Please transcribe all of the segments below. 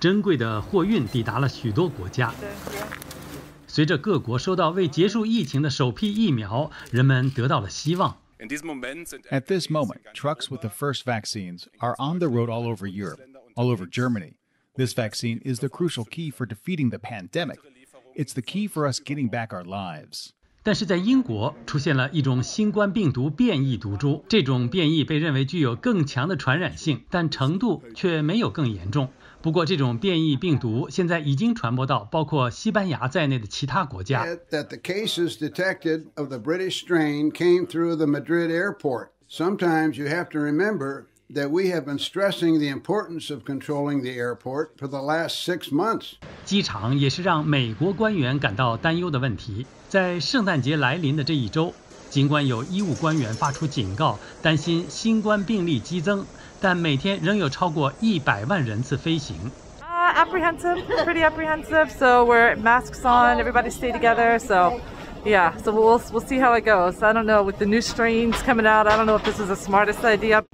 珍贵的货运抵达了许多国家。随着各国收到为结束疫情的首批疫苗，人们得到了希望。At this moment, trucks with the first vaccines are on the road all over Europe, all over Germany. This vaccine is the crucial key for defeating the pandemic. It's the key for us getting back our lives. 但是在英国出现了一种新冠病毒变异毒株，这种变异被认为具有更强的传染性，但程度却没有更严重。不过，这种变异病毒现在已经传播到包括西班牙在内的其他国家。That the cases detected of the British strain came through the Madrid airport. Sometimes you have to remember that we have been stressing the importance of controlling the airport for the last six months. 机场也是让美国官员感到担忧的问题。在圣诞节来临的这一周，尽管有医务官员发出警告，担心新冠病例激增。但每天仍有超过一百万人次飞行。Uh, apprehensive, pretty apprehensive. So we're masks on, everybody stay together. So, yeah. So we'll we'll see how it goes. I don't know with the new strains coming out. I don't know if this is the smartest idea.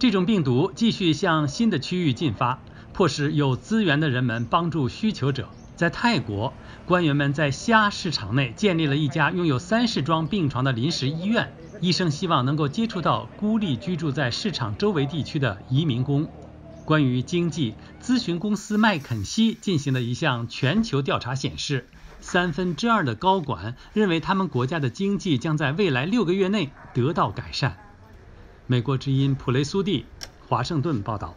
这种病毒继续向新的区域进发，迫使有资源的人们帮助需求者。在泰国，官员们在虾市场内建立了一家拥有三十张病床的临时医院。医生希望能够接触到孤立居住在市场周围地区的移民工。关于经济，咨询公司麦肯锡进行的一项全球调查显示，三分之二的高管认为他们国家的经济将在未来六个月内得到改善。美国之音普雷苏蒂，华盛顿报道。